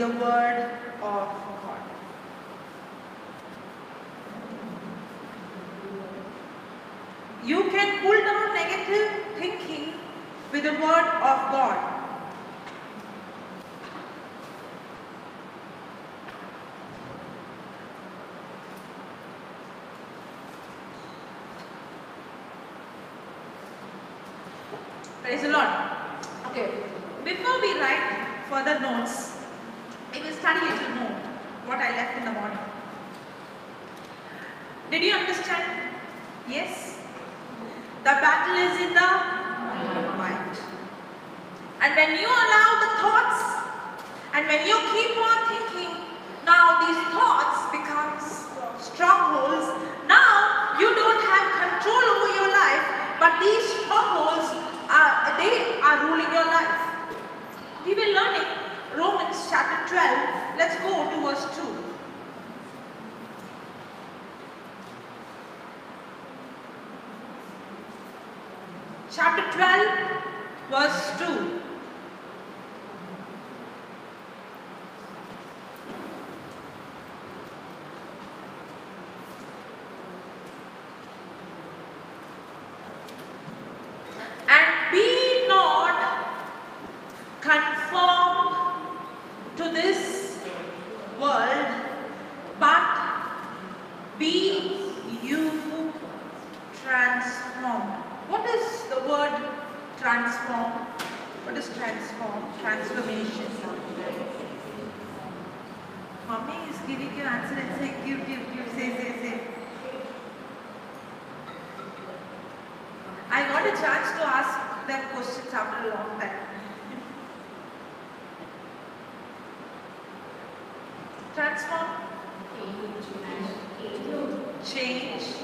the word I got a chance to ask them questions after a long time. Transform. Change. Change.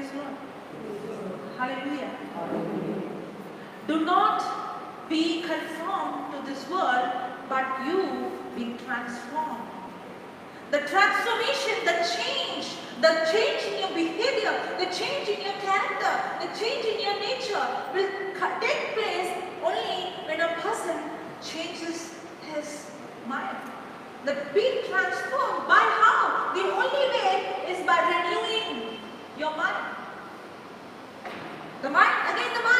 Praise Hallelujah. Do not be conformed to this world, but you be transformed. The transformation, the change, the change in your behavior, the change in your character, the change in your nature will take place only when a person changes his mind. The being transformed by how? The only way is by renewing your mind. The mind, again the mind.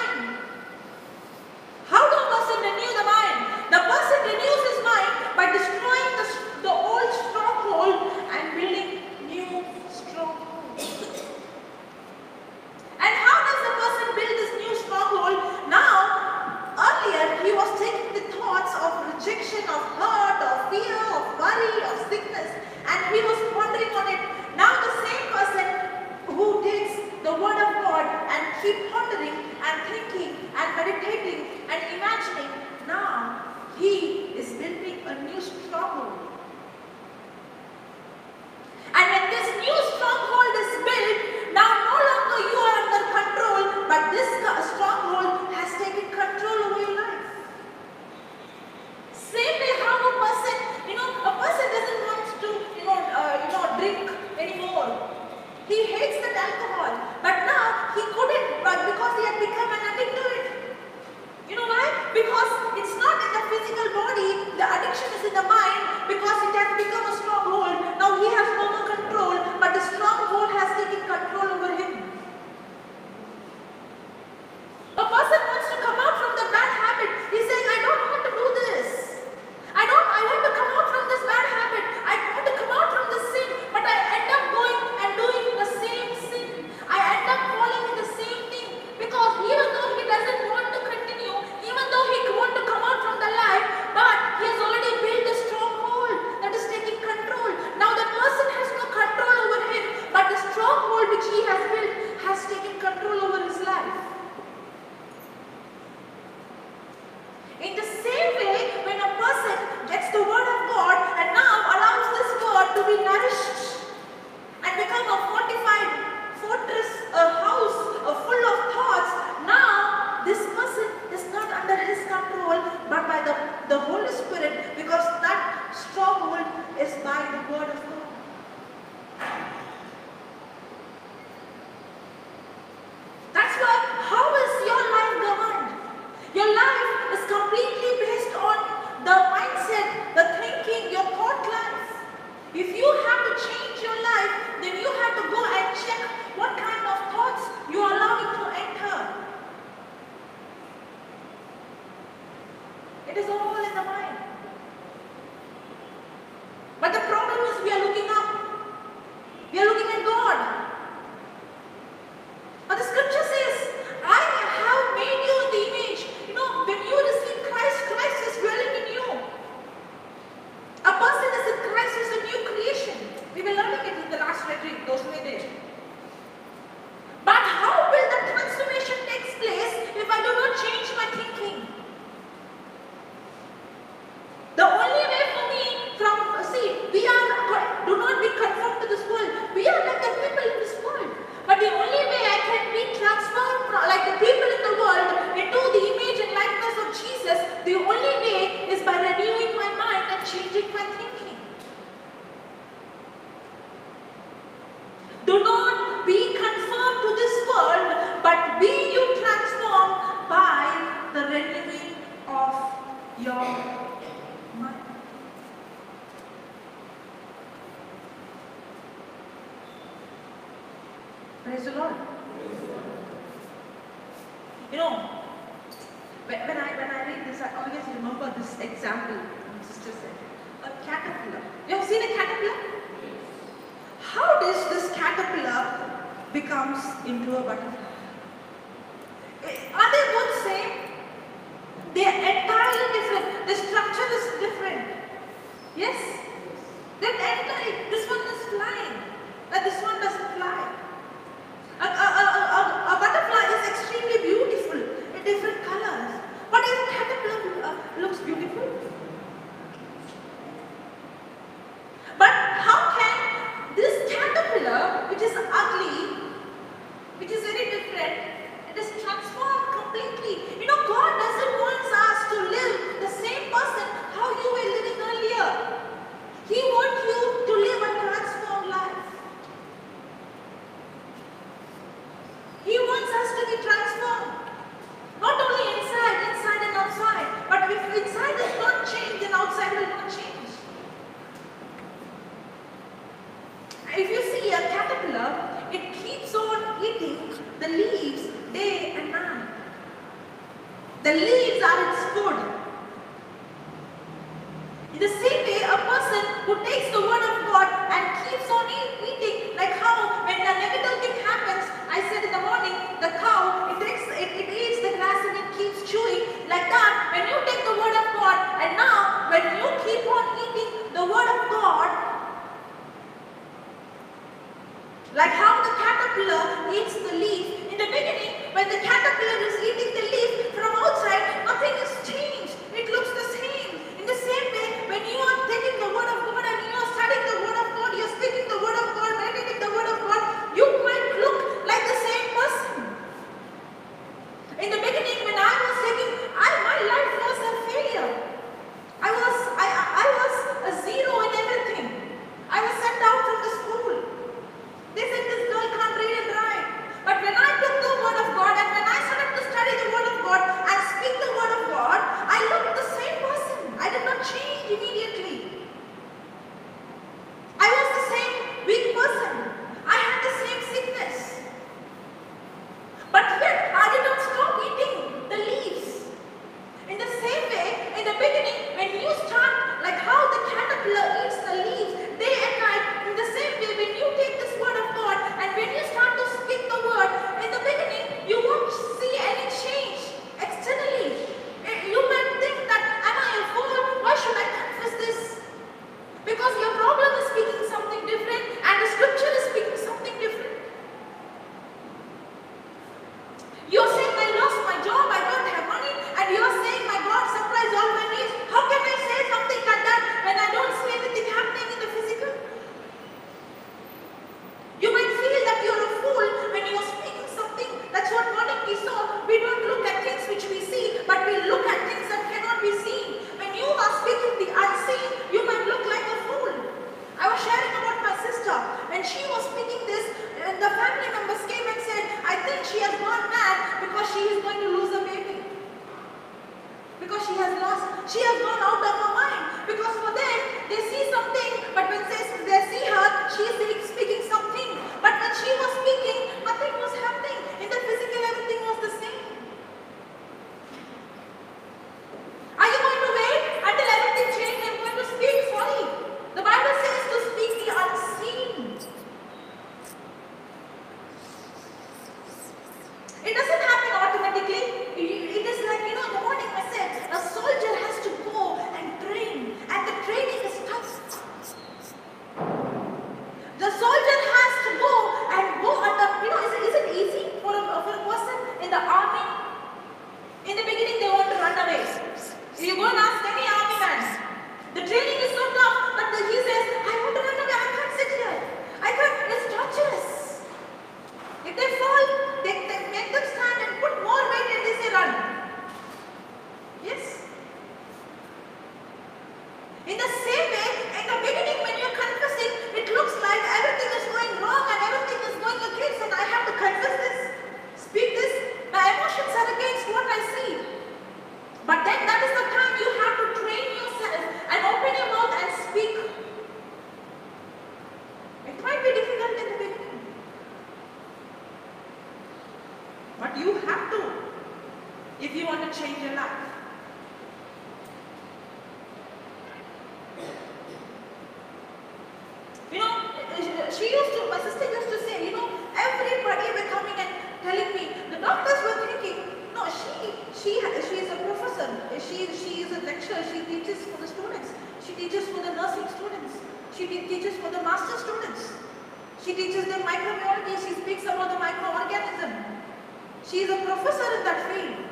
She is a professor in that field.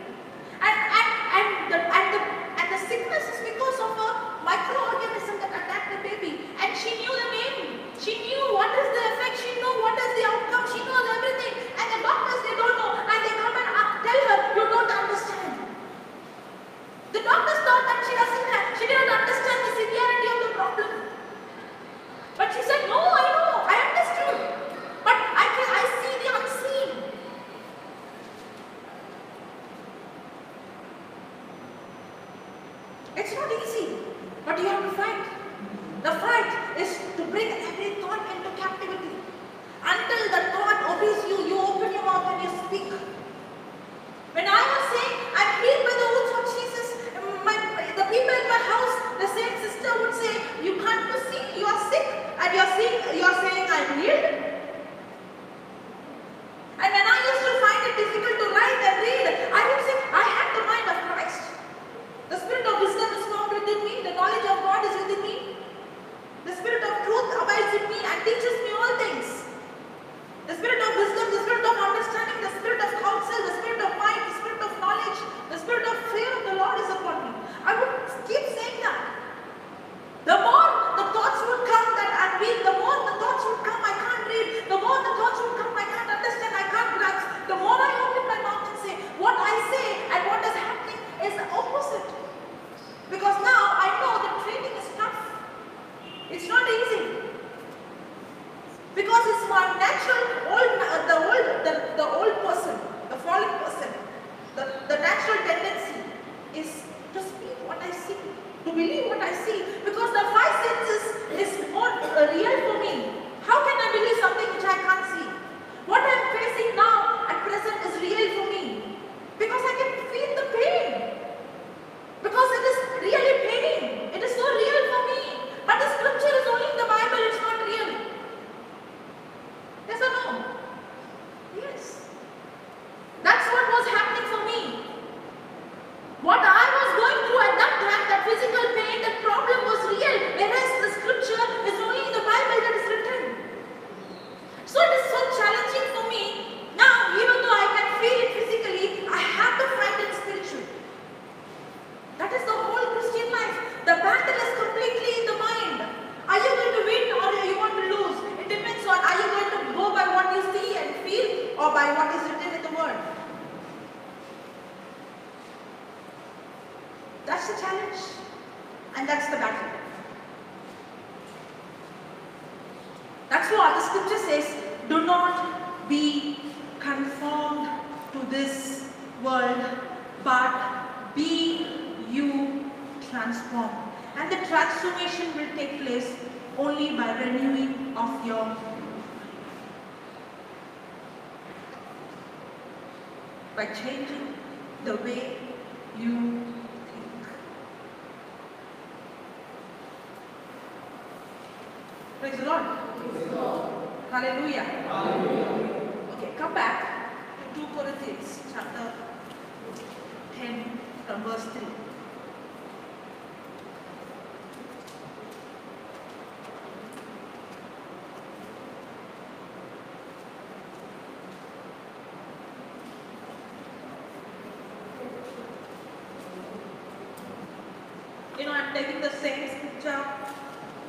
taking the same scripture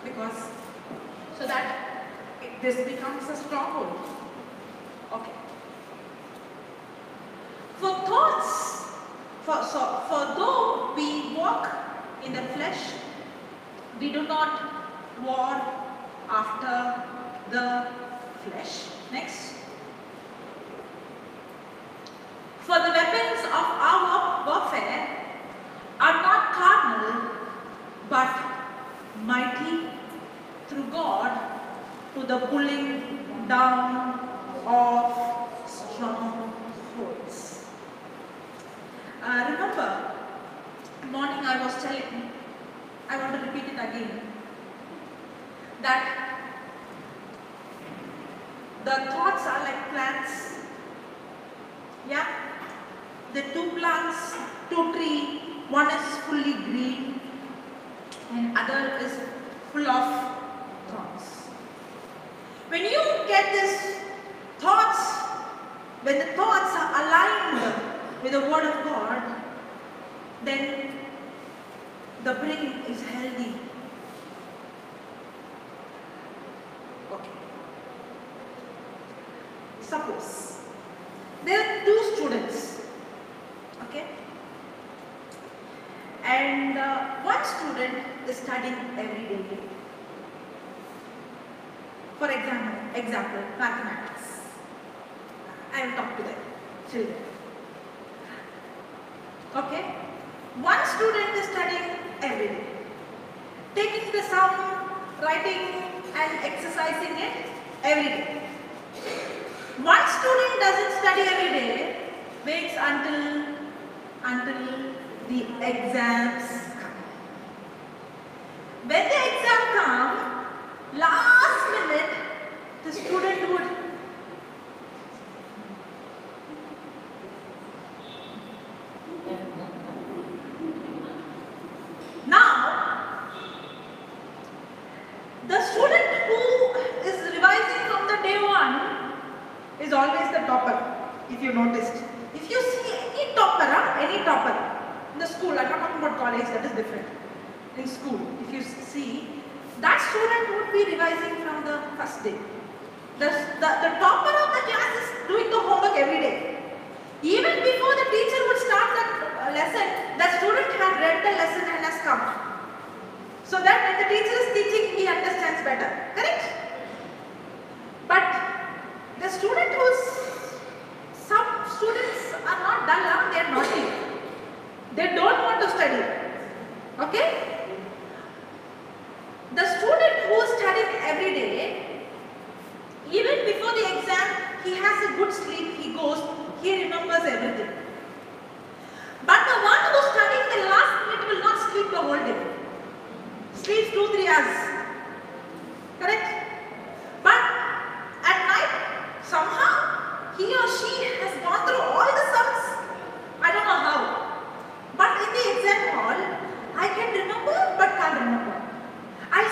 because so that it, this becomes When you get this thoughts, when the thoughts are aligned with the word of God, then the brain is healthy.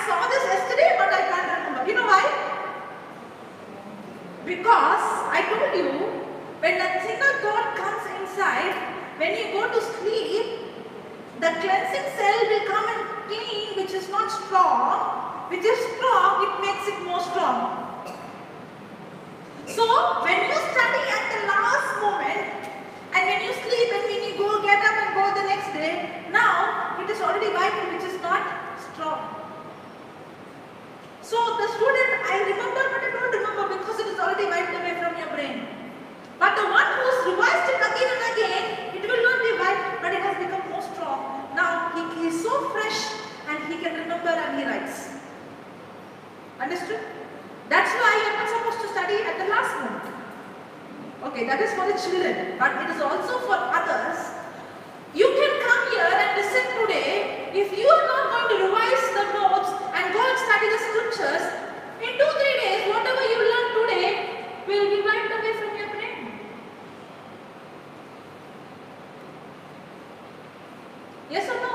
Saw this yesterday but I can't remember. You know why? Because I told you, when the single thought comes inside, when you go to sleep, the cleansing cell will come and clean which is not strong, which is strong, it makes it more strong. So, when you study at the last moment, and when you sleep and when you go get up and go the next day, now it is already wiped which is not strong. So the student, I remember but I don't remember because it is already wiped away from your brain. But the one who has revised it again and again, it will not be wiped but it has become more strong. Now he, he is so fresh and he can remember and he writes. Understood? That's why you are not supposed to study at the last moment. Okay, that is for the children, but it is also for others. You can come here and listen today. If you are not going to revise the notes and go and study the scriptures, in two, three days, whatever you learn today will be wiped away from your brain. Yes or no?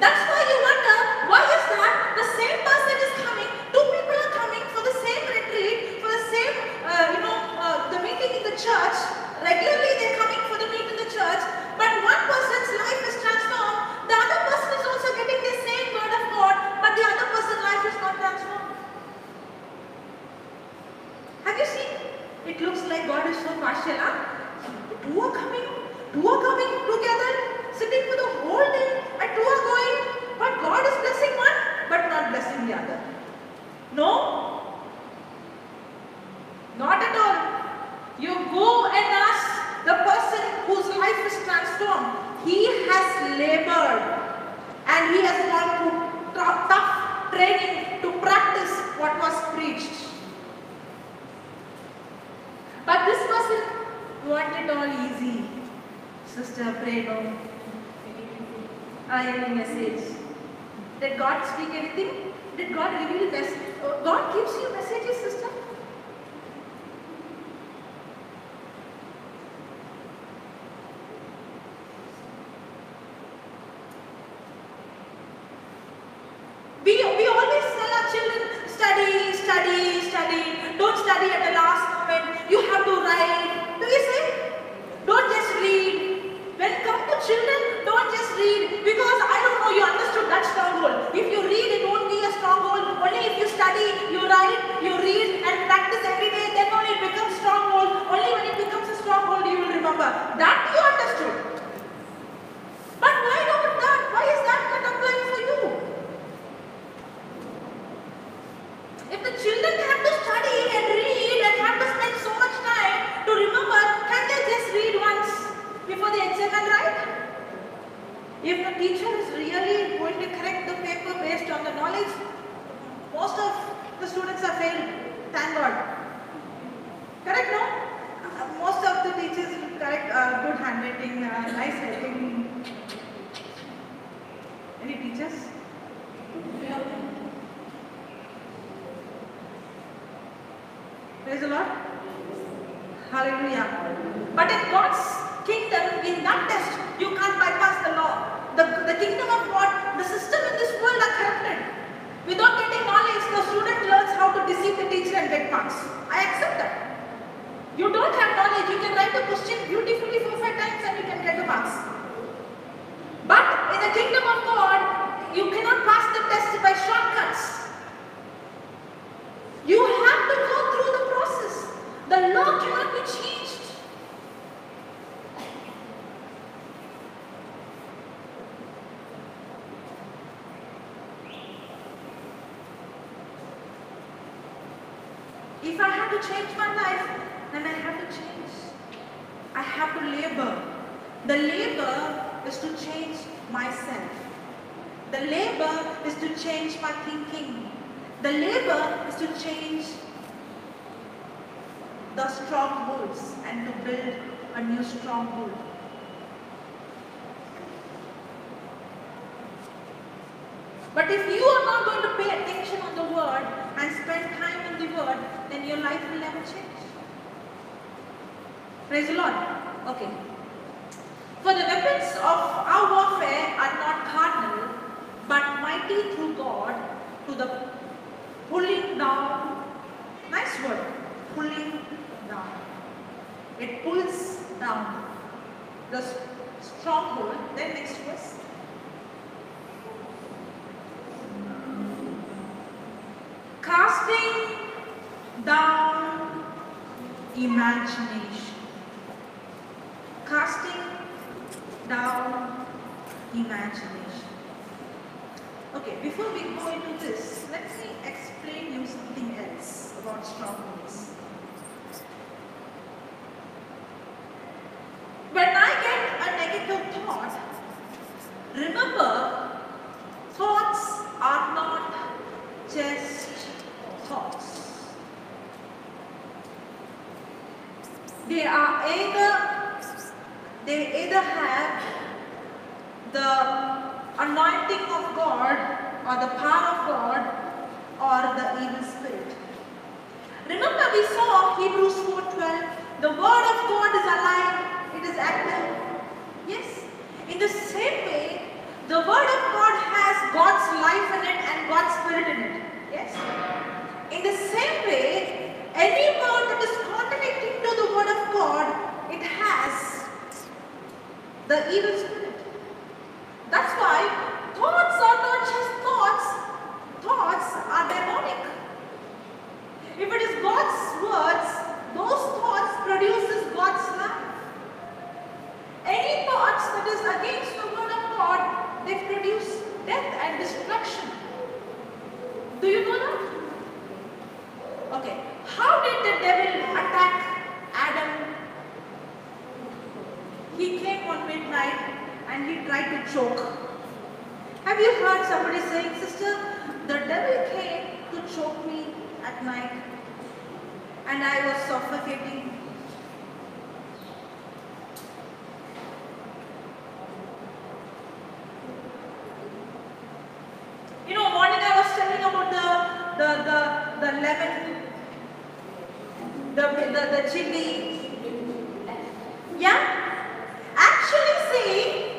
That's why you wonder, why is that? The same person is coming, two people are coming for the same retreat, for the same, uh, you know, uh, the meeting in the church. Regularly they're coming for the meeting in the church, but one person's life is transformed, the other person is also getting the same word of God, but the other person's life is not transformed. Have you seen? It looks like God is so partial, huh? Two are coming, two are coming together, sitting for the whole day, and two are going, but God is blessing one, but not blessing the other. No? Not at all. You go and ask the person whose life is transformed. He has labored and he has gone through tough training to practice what was preached. But this person want it all easy. Sister, pray no. uh, any message? Did God speak anything? Did God reveal this? Uh, God gives you messages, sister. We, we always tell our children, study, study, study. Don't study at the last moment. You have to write. Do you say? Don't just read. When it comes to children, don't just read. Because I don't know, you understood that stronghold. If you read, it won't be a stronghold. Only if you study, you write, you read and practice every day, then only it becomes stronghold. Only when it becomes a stronghold, you will remember. That you understood. But why not that? Why is that not applying for you? If the children have to study and read and have to spend so much time to remember, can they just read once before the exam and write? If the teacher is really going to correct the paper based on the knowledge, most of the students are failed. Thank God. Correct, no? Most of the teachers correct uh, good handwriting, uh, nice writing. Any teachers? Praise the Lord. Hallelujah. But in God's kingdom, in that test, you can't bypass the law. The, the kingdom of God, the system in this world are corrupted. Without getting knowledge, the student learns how to deceive the teacher and get marks. I accept that. You don't have knowledge, you can write the question beautifully four, five times and you can get the marks. But in the kingdom of God, you cannot pass the test by shortcuts. You have to go through the process. The law cannot be changed. If I have change my life, then I have to change. I have to labor. The labor is to change myself. The labor is to change my thinking. The labor is to change the strongholds and to build a new stronghold. But if you are not going to pay attention on the word and spend time in the word, then your life will never change. Praise the Lord. Okay. For the weapons of our warfare are not carnal, but mighty through God to the pulling down. Nice word. Pulling down. It pulls down the stronghold. Then next verse. Casting down imagination. Casting down imagination. Okay, before we go into this, let me explain you something else about strongholds. When I get a negative thought, remember, thoughts are not just thoughts. They are either, they either have the anointing of God or the power of God or the evil spirit. Remember we saw Hebrews 4.12, the word of God is alive, it is active. Yes. In the same way, the word of God has God's life in it and God's spirit in it. Yes. In the same way, any word that is contradicting to the word of God, it has the evil spirit. That's why thoughts are not just thoughts, thoughts are demonic. If it is God's words, those thoughts produces God's life. Any thoughts that is against the word of God, they produce death and destruction. Do you know that? Okay. How did the devil attack Adam? He came one midnight and he tried to choke. Have you heard somebody saying, Sister, the devil came to choke me at night and I was suffocating. You know, morning I was telling about the the the, the lemon, the, the the chili. Yeah? actually see.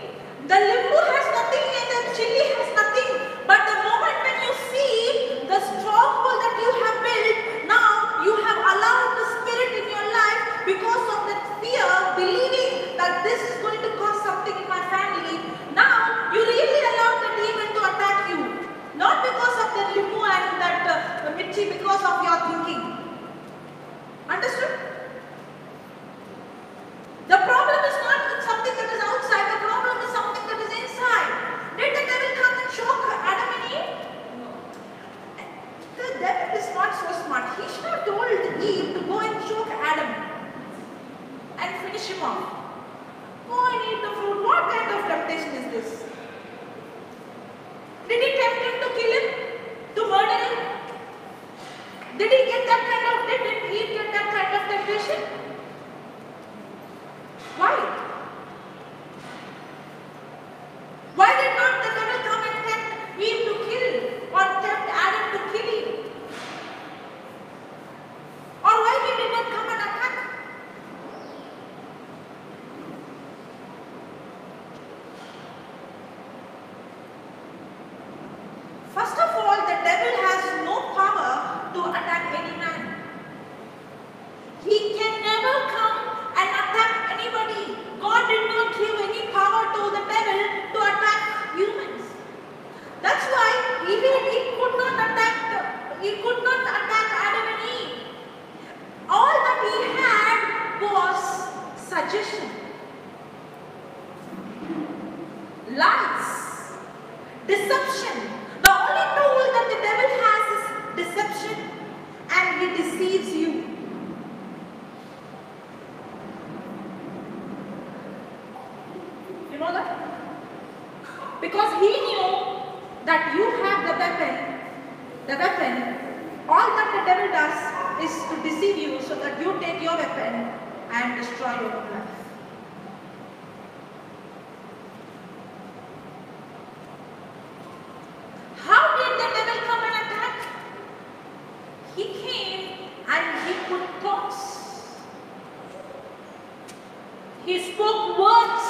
words.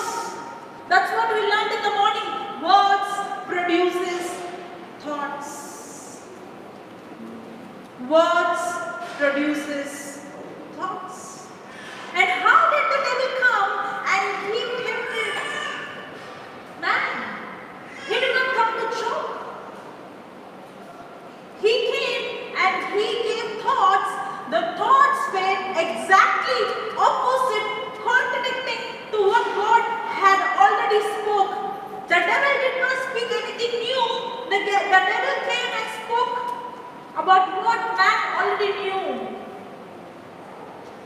That's what we learned in the morning. Words produces thoughts. Words produces thoughts. And how did the devil come and he tempted man? He did not come to joke. He came and he gave thoughts. The thoughts were exactly opposite to what God had already spoke. The devil did not speak anything new. The, the devil came and spoke about what man already knew.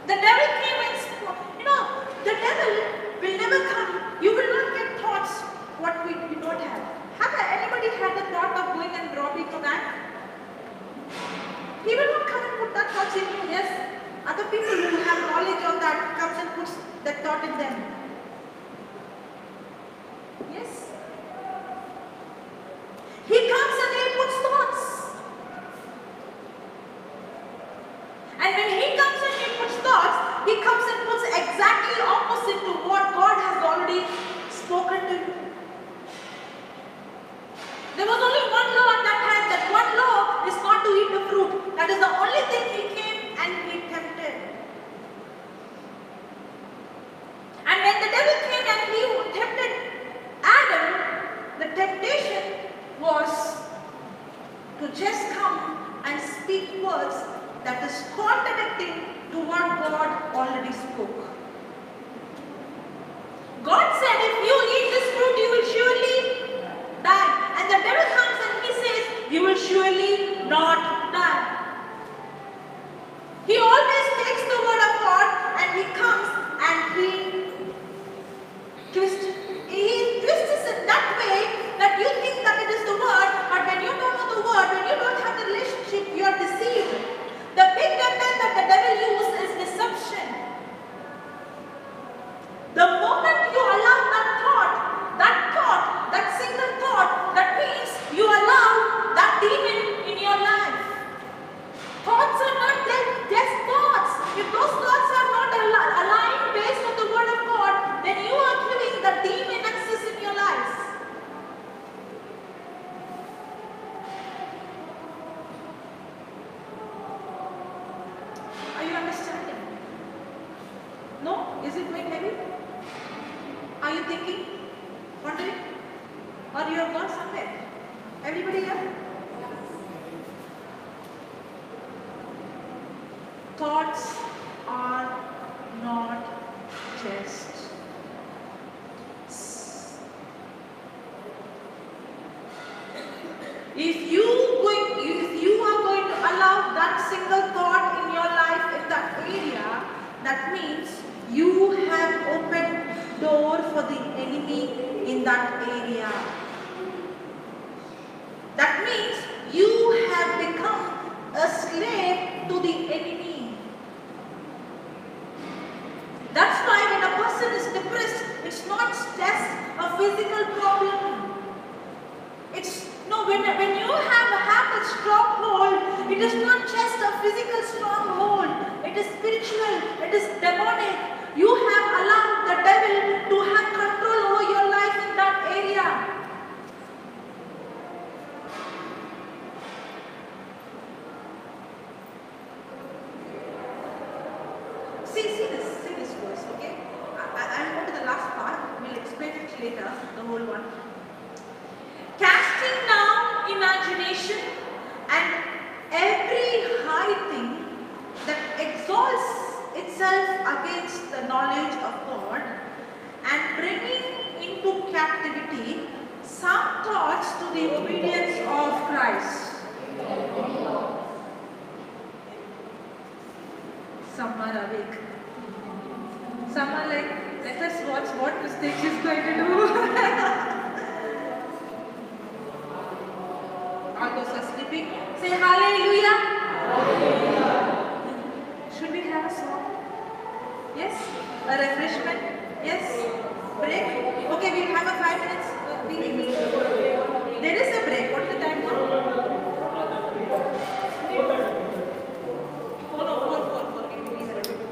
The devil came and spoke. You know, the devil will never come. You will not get thoughts what we do not have. Have anybody had the thought of going and robbing a bank? He will not come and put that thoughts in you. Yes, other people who have knowledge of that comes and puts that thought in them. Yes.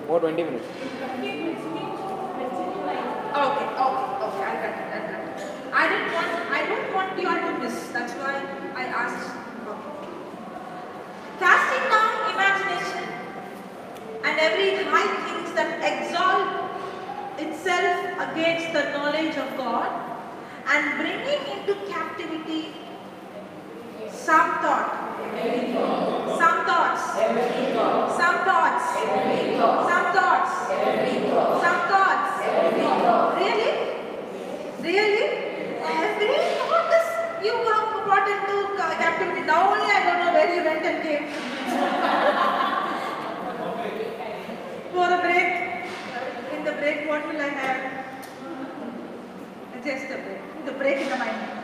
For 20 minutes. Okay, oh, okay, okay, I got it, I got it. I didn't want, I don't want you all to miss, that's why I asked. Casting down imagination and every high things that exalt itself against the knowledge of God and bringing into captivity some thought, some thoughts, some thoughts, some thoughts, some thoughts. Really? Really? Every you have brought into captivity. Now only I don't know where you went and came. For a break. In the break, what will I have? Just a break. The break in the mind.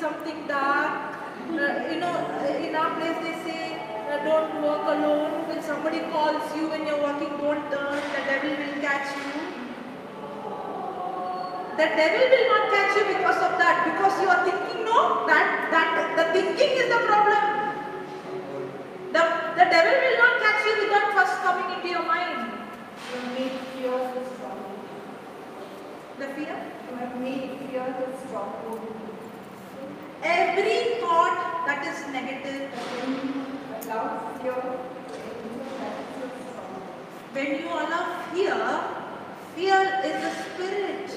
Something dark. Uh, you know, in our place they say, don't walk alone. When somebody calls you when you're walking, don't turn. The devil will catch you. The devil will not catch you because of that, because you are thinking, no, that, that the thinking is the problem. The, the devil will not catch you without first coming into your mind. You have made fear the strong. The fear. You have made fear the stronghold. Every thought that is negative, When you allow fear, fear is a spirit.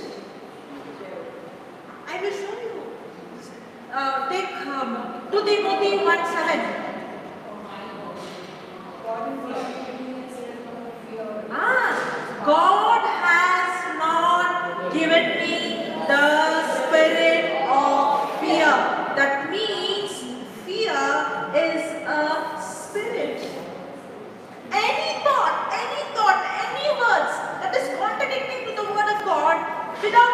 I will show you. Uh, take um, 2 Timothy 1 7. God is not giving himself of fear. Ah, God has not given me the spirit of fear. That means fear is a spirit. Any thought, any thought, any words that is contradicting to the word of God, without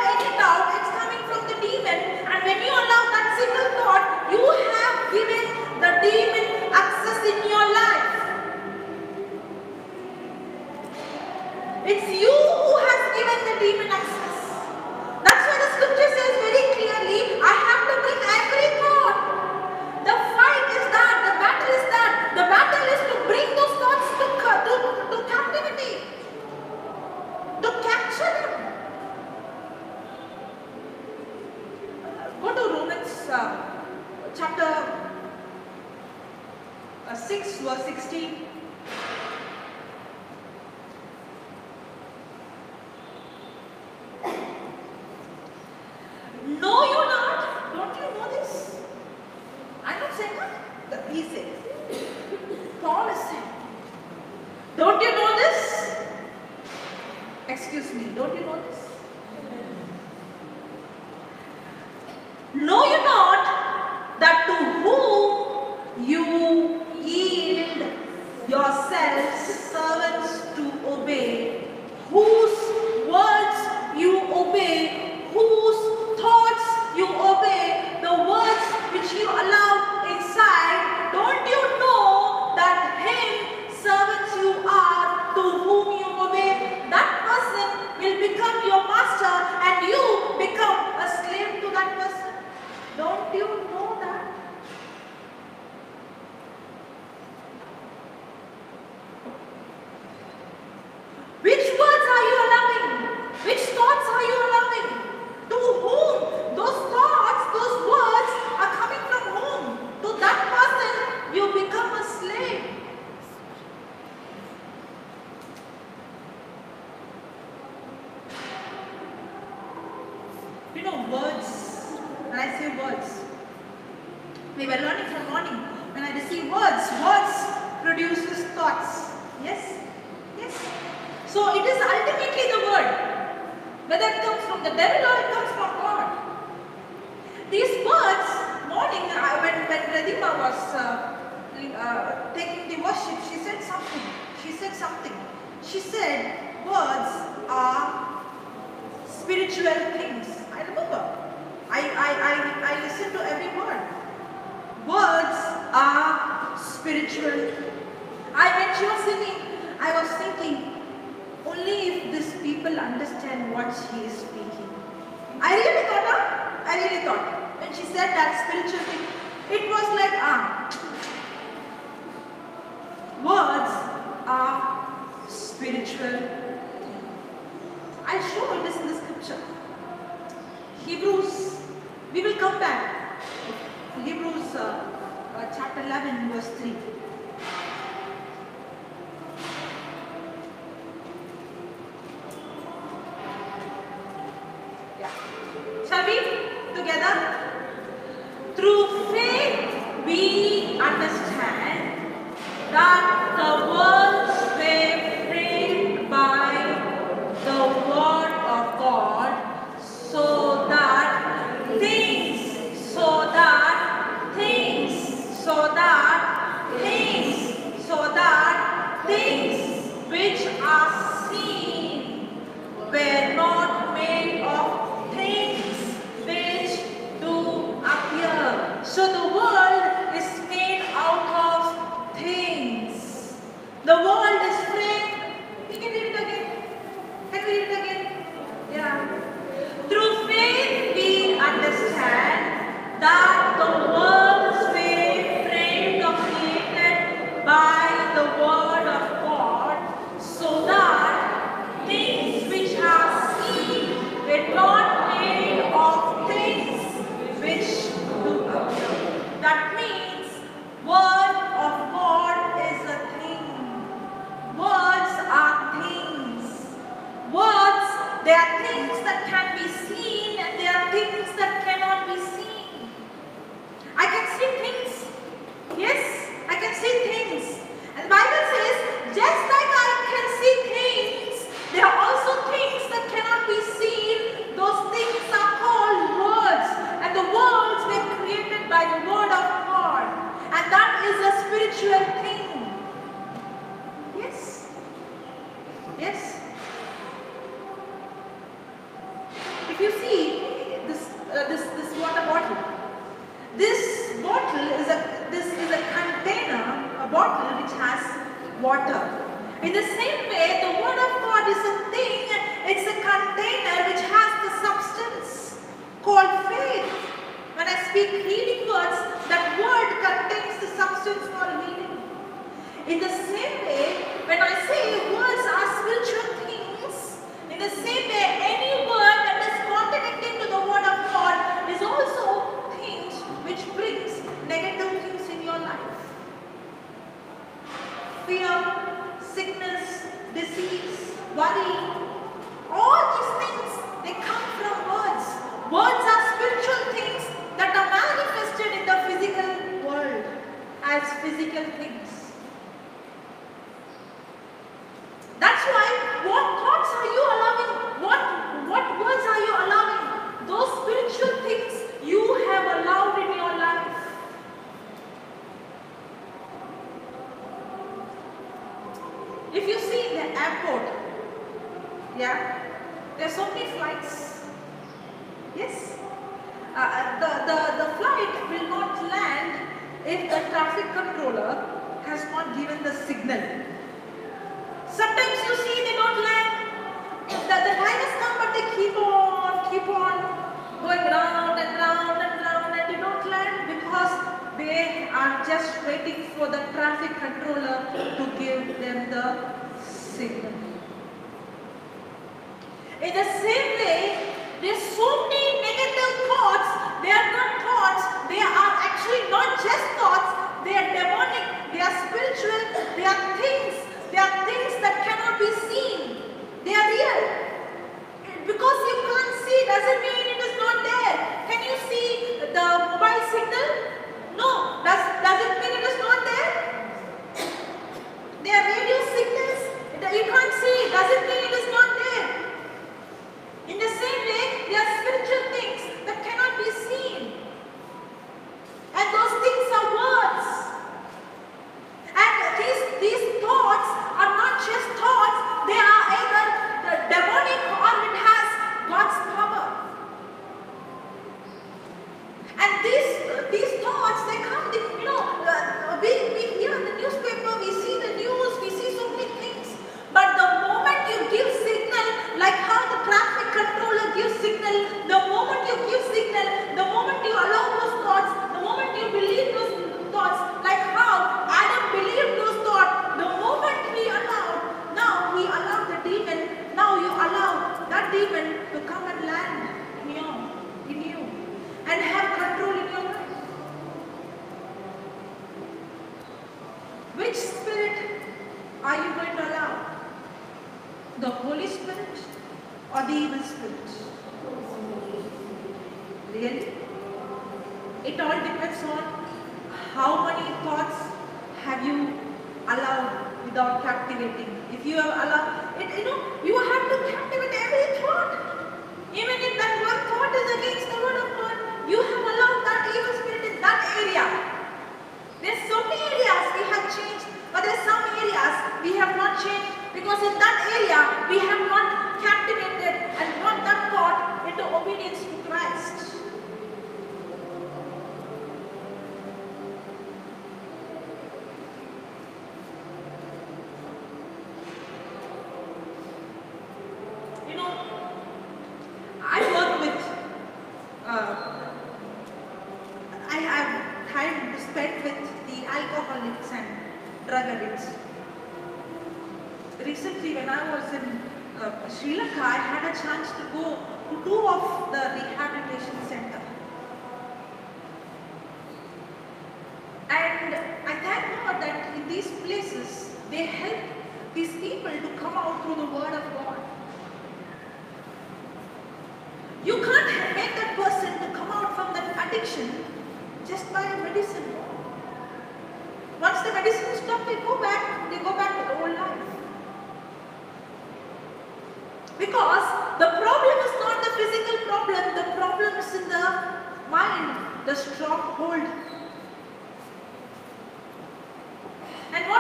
words are spiritual things. I remember. I, I, I, I listen to every word. Words are spiritual. I when she was singing, I was thinking, only if these people understand what she is speaking. I really thought, huh? I really thought. When she said that spiritual thing, it was like, ah. Words are spiritual I show this in the scripture. Hebrews, we will come back. Hebrews uh, uh, chapter 11 verse 3. Shall we? Together. Through faith we understand that the word Yes? If you see this, uh, this, this water bottle, this bottle is a, this is a container, a bottle which has water. In the same way, the word of God is a thing, it's a container which has the substance called faith. When I speak healing words, that word contains the substance for healing. In the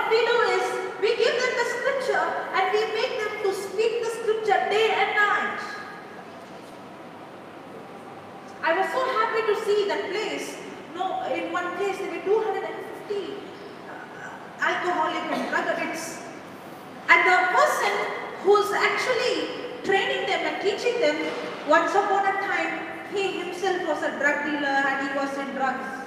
we do is we give them the scripture and we make them to speak the scripture day and night. I was so happy to see that place. No, in one place there were 250 uh, alcoholic and drug addicts. And the person who's actually training them and teaching them, once upon a time, he himself was a drug dealer and he was in drugs.